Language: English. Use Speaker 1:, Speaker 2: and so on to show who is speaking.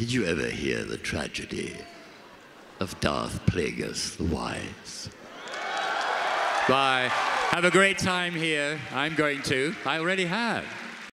Speaker 1: Did you ever hear the tragedy of Darth Plagueis the Wise?
Speaker 2: Bye. Have a great time here. I'm going to. I already have.